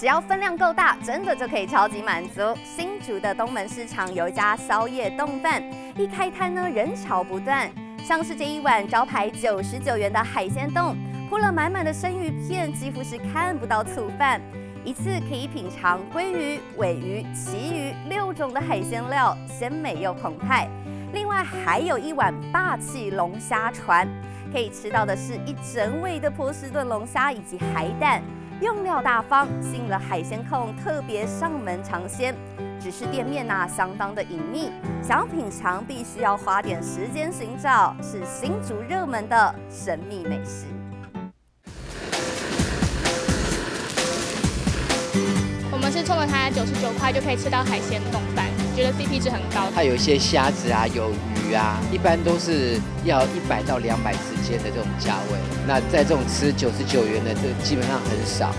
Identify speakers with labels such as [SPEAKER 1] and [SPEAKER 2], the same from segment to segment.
[SPEAKER 1] 只要分量够大，真的就可以超级满足。新竹的东门市场有一家宵夜冻饭，一开摊呢人潮不断，像是这一碗招牌九十九元的海鲜冻，铺了满满的生鱼片，几乎是看不到醋饭。一次可以品尝鲑鱼、尾鱼、旗鱼六种的海鲜料，鲜美又澎湃。另外还有一碗霸气龙虾船，可以吃到的是一整尾的波士顿龙虾以及海胆。用料大方，吸引了海鲜控特别上门尝鲜。只是店面呐相当的隐秘，想要品尝必须要花点时间寻找，是新竹热门的神秘美食。
[SPEAKER 2] 我们是冲了它九十九块就可以吃到海鲜冻饭，觉得 CP 值很高。
[SPEAKER 3] 它有一些虾子啊，有鱼啊，一般都是要一百到两百之间的这种价位。那在这种吃九十九元的，这基本上很少。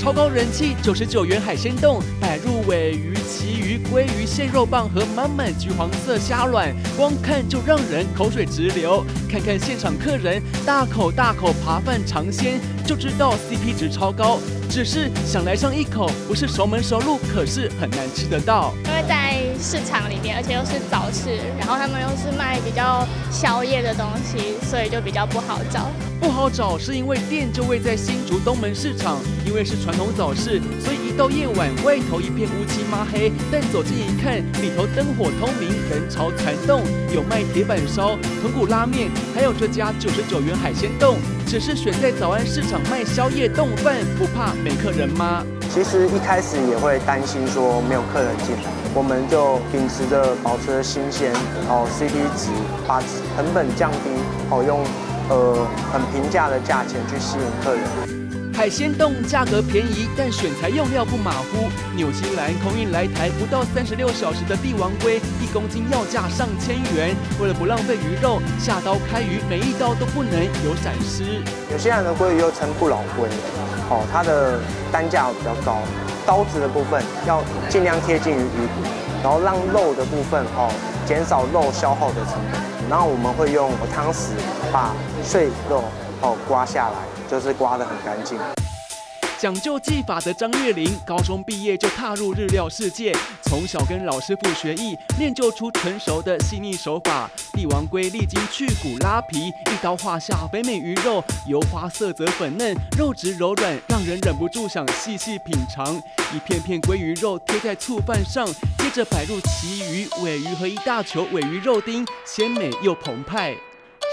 [SPEAKER 4] 超高人气九十九元海鲜冻，摆入尾鱼、旗鱼、鲑鱼、蟹肉棒和满满橘黄色虾卵，光看就让人口水直流。看看现场客人大口大口扒饭尝鲜，就知道 CP 值超高。只是想来上一口，不是熟门熟路，可是很难吃得到。
[SPEAKER 2] 因为在市场里面，而且又是早市，然后他们又是卖比较宵夜的东西，所以就比较不好找。
[SPEAKER 4] 不好找是因为店就位在新竹东门市场，因为是传统早市，所以一到夜晚，外头一片乌漆抹黑，但走近一看，里头灯火通明，人潮攒动，有卖铁板烧、豚骨拉面，还有这家九十九元海鲜冻。只是选在早安市场卖宵夜冻饭，不怕没客人吗？
[SPEAKER 5] 其实一开始也会担心说没有客人进来，我们就秉持着保持新鲜，哦 CP 值，把成本降低，哦用呃很平价的价钱去吸引客人。
[SPEAKER 4] 海鲜冻价格便宜，但选材用料不马虎。纽西兰空运来台不到三十六小时的帝王龟，一公斤要价上千元。为了不浪费鱼肉，下刀开鱼每一刀都不能有闪失。
[SPEAKER 5] 纽西兰的鲑鱼又称不老龟，哦，它的单价比较高，刀子的部分要尽量贴近于鱼骨，然后让肉的部分哦减少肉消耗的成本。然后我们会用汤匙把碎肉哦刮下来。就是刮得很干净。
[SPEAKER 4] 讲究技法的张月玲，高中毕业就踏入日料世界，从小跟老师傅学艺，练就出纯熟的细腻手法。帝王龟历经去骨拉皮，一刀划下肥美鱼肉，油花色泽粉嫩，肉质柔软，让人忍不住想细细品尝。一片片鲑鱼肉贴在醋饭上，接着摆入旗鱼、尾鱼和一大球尾鱼肉丁，鲜美又澎湃。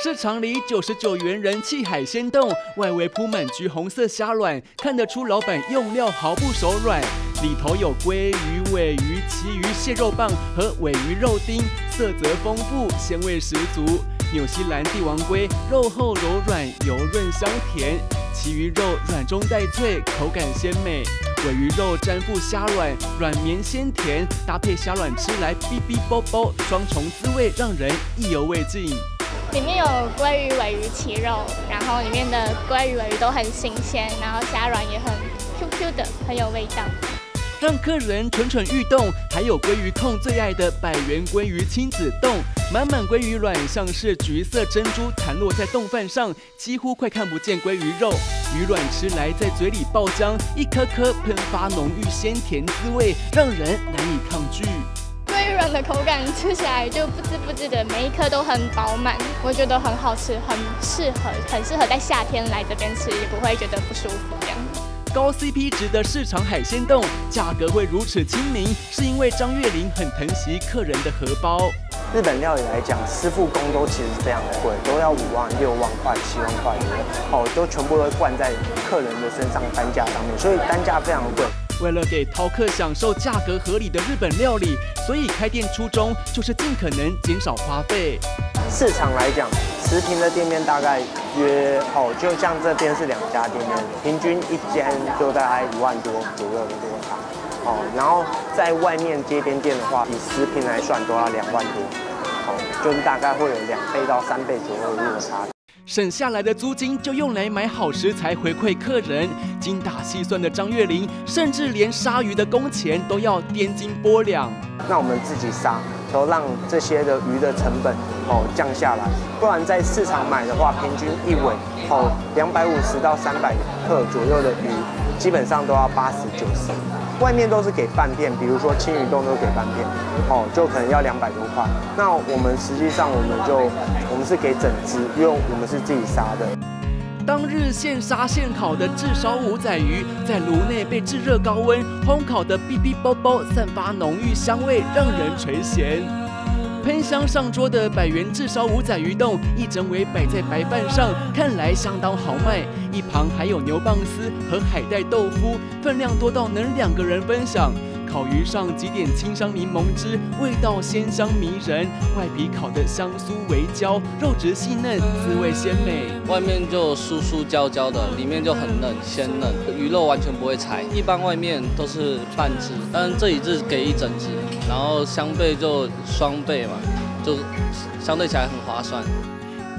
[SPEAKER 4] 市场里九十九元人气海鲜冻，外围铺满橘红色虾卵，看得出老板用料毫不手软。里头有鲑鱼、尾鱼、旗鱼、蟹肉棒和尾鱼肉丁，色泽丰富，鲜味十足。纽西兰帝王龟肉厚柔软，油润香甜；旗鱼肉软中带脆，口感鲜美；尾鱼肉沾附虾卵，软绵鲜甜，搭配虾卵吃来哔哔啵啵，双重滋味让人意犹未尽。
[SPEAKER 2] 里面有鲑鱼、尾鱼、鳍肉，然后里面的鲑鱼、尾鱼都很新鲜，然后虾软也很 Q Q 的，很有味道，
[SPEAKER 4] 让客人蠢蠢欲动。还有鲑鱼控最爱的百元鲑鱼亲子冻，满满鲑鱼卵像是橘色珍珠弹落在冻饭上，几乎快看不见鲑鱼肉。鱼卵吃来在嘴里爆浆，一颗颗喷发浓郁鲜甜滋味，让人难以抗拒。
[SPEAKER 2] 软的口感吃起来就不知不觉的每一颗都很饱满，我觉得很好吃，很适合，很适合在夏天来这边吃，也不会觉得不舒服这样。
[SPEAKER 4] 高 CP 值的市场海鲜冻，价格会如此亲民，是因为张月玲很疼惜客人的荷包。
[SPEAKER 5] 日本料理来讲，师傅工都其实是非常的贵，都要五万、六万块、七万块的，哦，都全部都灌在客人的身上单价上面，所以单价非常贵。
[SPEAKER 4] 为了给饕客享受价格合理的日本料理，所以开店初衷就是尽可能减少花费。
[SPEAKER 5] 市场来讲，持平的店面大概约哦，就像这边是两家店面，平均一间就大概一万多左右的落差。哦，然后在外面街边店的话，以食品来算都要两万多，哦，就是大概会有两倍到三倍左右的落差。
[SPEAKER 4] 省下来的租金就用来买好食材回馈客人。精打细算的张月玲，甚至连杀鱼的工钱都要颠斤拨两。
[SPEAKER 5] 那我们自己杀，都让这些的鱼的成本哦降下来。不然在市场买的话，平均一尾哦两百五十到三百克左右的鱼，基本上都要八十九十。外面都是给半片，比如说青鱼冻都给半片，哦，就可能要两百多块。那我们实际上我们就我们是给整只，因为我们是自己杀的。
[SPEAKER 4] 当日现杀现烤的炙烧五仔鱼，在炉内被炙热高温烘烤的哔哔啵啵，散发浓郁香味，让人垂涎。喷香上桌的百元炙烧五仔鱼冻，一整尾摆在白饭上，看来相当豪迈。一旁还有牛蒡丝和海带豆腐，分量多到能两个人分享。烤鱼上挤点清香柠檬汁，味道鲜香迷人。外皮烤得香酥微焦，肉质细嫩，滋味鲜美。
[SPEAKER 6] 外面就酥酥焦焦的，里面就很嫩鲜嫩，鱼肉完全不会柴。一般外面都是半只，但这一只给一整只，然后相倍就双倍嘛，就相对起来很划算。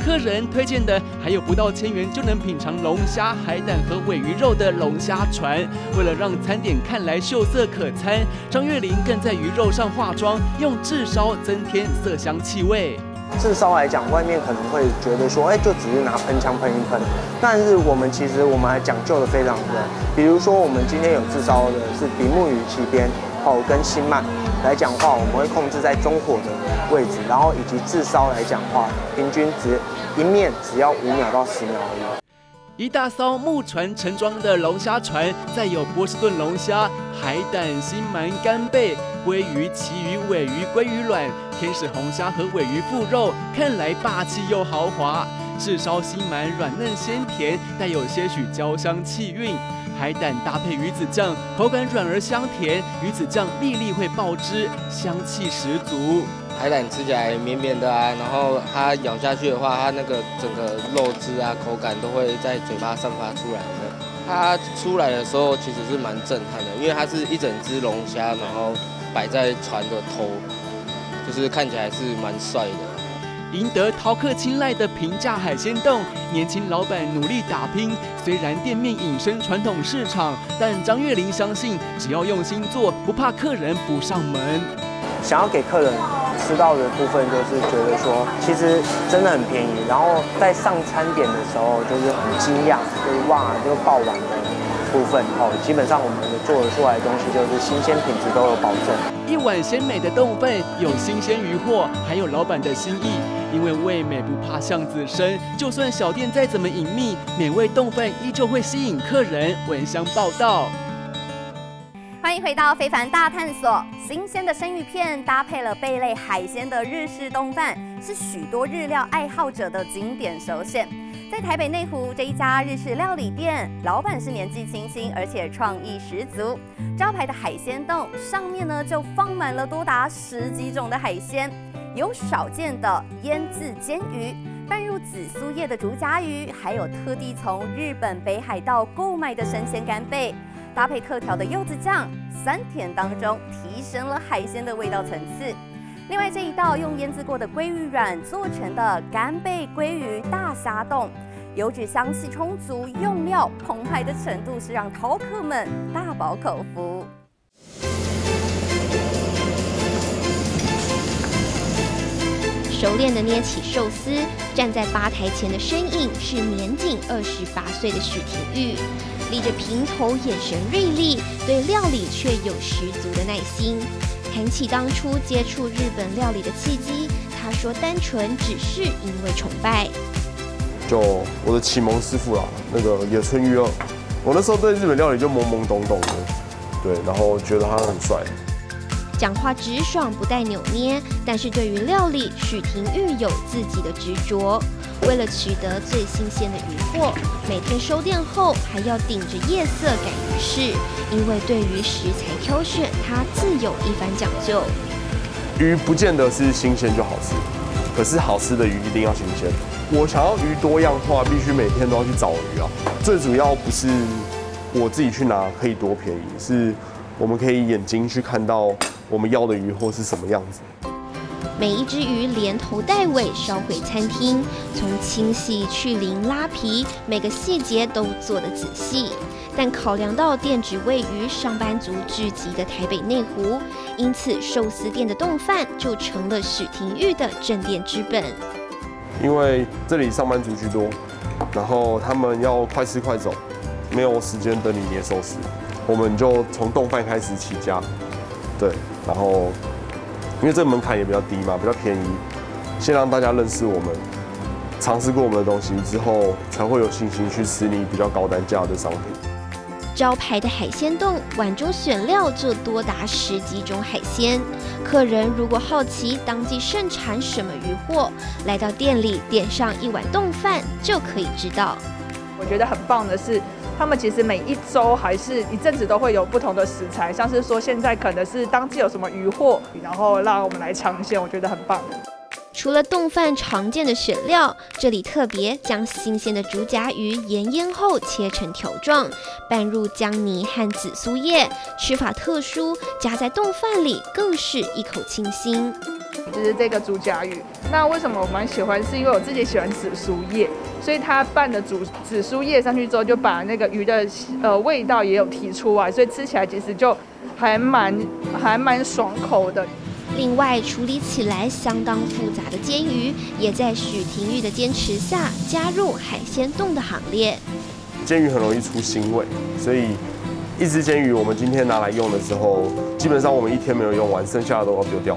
[SPEAKER 4] 客人推荐的还有不到千元就能品尝龙虾、海胆和尾鱼肉的龙虾船。为了让餐点看来秀色可餐，张月玲更在鱼肉上化妆，用炙烧增添色香气味。
[SPEAKER 5] 炙烧来讲，外面可能会觉得说，哎，就只是拿喷枪喷一喷。但是我们其实我们还讲究的非常多，比如说我们今天有炙烧的是比目鱼鳍边。哦，跟新鳗来讲话，我们会控制在中火的位置，然后以及炙烧来讲话，平均只一面只要五秒到十秒而已。
[SPEAKER 4] 一大艘木船盛装的龙虾船，再有波士顿龙虾、海胆、新鳗、干贝、鲑鱼、旗鱼、尾鱼、鲑鱼卵、天使红虾和尾鱼腹肉，看来霸气又豪华。炙烧新鳗软嫩鲜甜，带有些许焦香气韵。海胆搭配鱼子酱，口感软而香甜，鱼子酱粒粒会爆汁，香气十足。
[SPEAKER 6] 海胆吃起来绵绵的啊，然后它咬下去的话，它那个整个肉汁啊，口感都会在嘴巴散发出来的。它出来的时候其实是蛮震撼的，因为它是一整只龙虾，然后摆在船的头，就是看起来是蛮帅的。
[SPEAKER 4] 赢得饕客青睐的平价海鲜冻，年轻老板努力打拼。虽然店面隐身传统市场，但张月玲相信，只要用心做，不怕客人不上门。
[SPEAKER 5] 想要给客人吃到的部分，就是觉得说，其实真的很便宜。然后在上餐点的时候，就是很惊讶，就是哇，就爆完的部分哦。基本上我们做的出来的东西，就是新鲜品质都有保证。
[SPEAKER 4] 一碗鲜美的冻饭，有新鲜鱼货，还有老板的心意。因为味美不怕巷子深，就算小店再怎么隐秘，美味冻饭依旧会吸引客人闻香报道。
[SPEAKER 1] 欢迎回到非凡大探索，新鲜的生鱼片搭配了贝类海鲜的日式冻饭，是许多日料爱好者的经典首选。在台北内湖这一家日式料理店，老板是年纪轻轻，而且创意十足。招牌的海鲜冻上面呢，就放满了多达十几种的海鲜。有少见的腌制煎鱼，拌入紫苏叶的竹荚鱼，还有特地从日本北海道购买的生鲜干贝，搭配特调的柚子酱，酸甜当中提升了海鲜的味道层次。另外这一道用腌制过的鲑鱼软做成的干贝鲑鱼大虾冻，油脂香气充足，用料澎湃的程度是让饕客们大饱口福。
[SPEAKER 7] 熟练的捏起寿司，站在吧台前的身影是年仅二十八岁的许廷玉，立着平头，眼神锐利，对料理却有十足的耐心。谈起当初接触日本料理的契机，他说单纯只是因为崇拜。
[SPEAKER 8] 就我的启蒙师傅啦，那个野村裕二，我那时候对日本料理就懵懵懂懂的，对，然后觉得他很帅。
[SPEAKER 7] 讲话直爽，不带扭捏，但是对于料理，许廷玉有自己的执着。为了取得最新鲜的鱼货，每天收店后还要顶着夜色赶鱼市，因为对于食材挑选，他自有一番讲究。
[SPEAKER 8] 鱼不见得是新鲜就好吃，可是好吃的鱼一定要新鲜。我想要鱼多样化，必须每天都要去找鱼啊。最主要不是我自己去拿可以多便宜，是我们可以眼睛去看到。我们要的鱼货是什么样子？
[SPEAKER 7] 每一只鱼连头带尾烧回餐厅，从清洗、去鳞、拉皮，每个细节都做得仔细。但考量到店址位于上班族聚集的台北内湖，因此寿司店的冻饭就成了许廷玉的镇店之本。
[SPEAKER 8] 因为这里上班族居多，然后他们要快吃快走，没有时间等你捏寿司，我们就从冻饭开始起家，对，然后因为这个门槛也比较低嘛，比较便宜，先让大家认识我们，尝试过我们的东西之后，才会有信心去吃你比较高单价的商品。
[SPEAKER 7] 招牌的海鲜冻，碗中选料就多达十几种海鲜。客人如果好奇当季盛产什么鱼货，来到店里点上一碗冻饭就可以知道。
[SPEAKER 9] 我觉得很棒的是，他们其实每一周还是一阵子都会有不同的食材，像是说现在可能是当季有什么鱼货，然后让我们来尝鲜，我觉得很棒。
[SPEAKER 7] 除了冻饭常见的选料，这里特别将新鲜的竹荚鱼盐腌后切成条状，拌入姜泥和紫苏叶，吃法特殊，夹在冻饭里更是一口清新。
[SPEAKER 9] 就是这个竹荚鱼，那为什么我蛮喜欢？是因为我自己喜欢紫苏叶，所以它拌的紫紫苏叶上去之后，就把那个鱼的呃味道也有提出来，所以吃起来其实就还蛮还蛮爽口的。
[SPEAKER 7] 另外，处理起来相当复杂的煎鱼，也在许廷玉的坚持下加入海鲜冻的行列。
[SPEAKER 8] 煎鱼很容易出腥味，所以一只煎鱼我们今天拿来用的时候，基本上我们一天没有用完，剩下的都要丢掉。